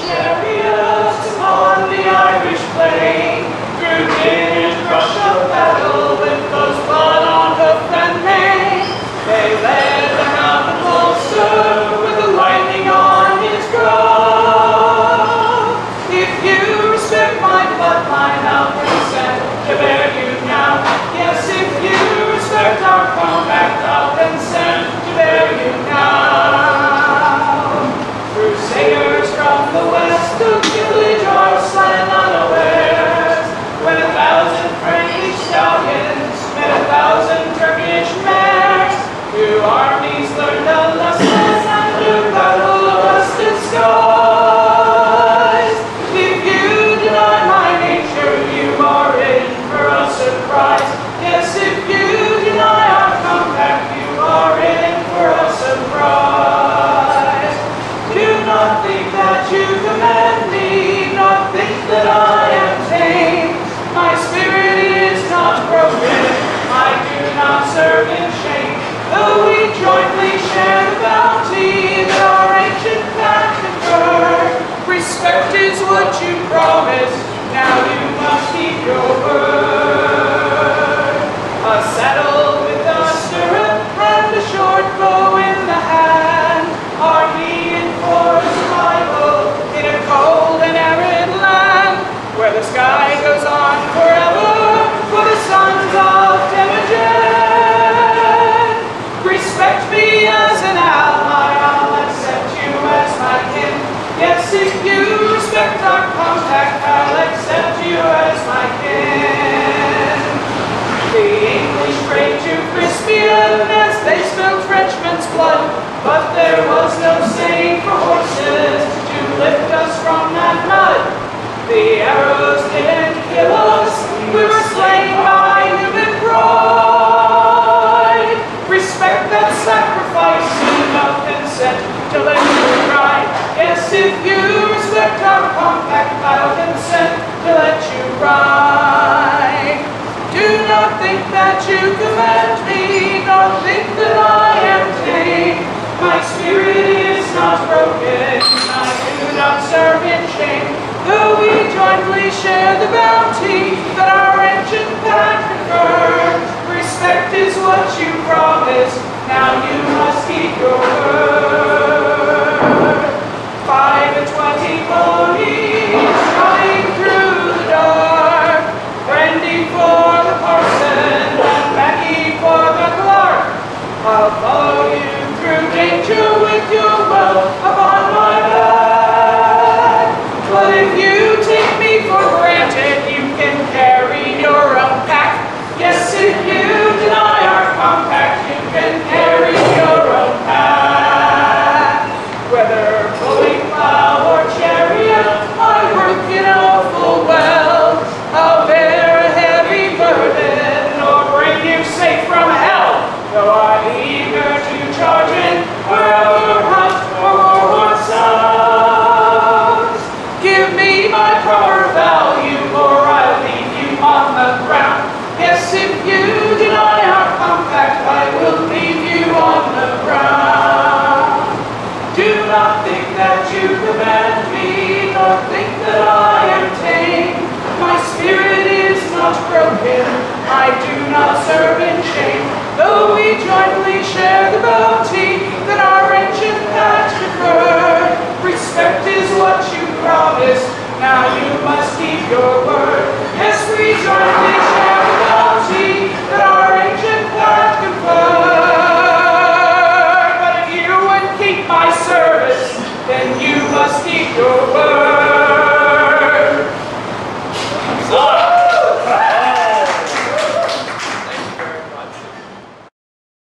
chariots west to our I'll accept you as my kin. The English prayed to Crispian as they spilled Frenchmen's blood, but there was no saying for horses to lift us from that mud. The arrows didn't kill us, we were slain by human pride. Respect that sacrifice, enough consent to let you ride. Yes, if you To let you ride. Do not think that you command me, nor think that I am tame. My spirit is not broken, I do not serve in shame. Though we jointly share the bounty that our ancient pact conferred, respect is what you promised, now you must keep your word. Five and twenty ponies I'll follow you through danger with your upon my back. But if you not think that you command me, nor think that I am tame. My spirit is not broken, I do not serve in shame, though we jointly share the bounty that our ancient past preferred. Respect is what you promised, now you must keep your word. Yes, we jointly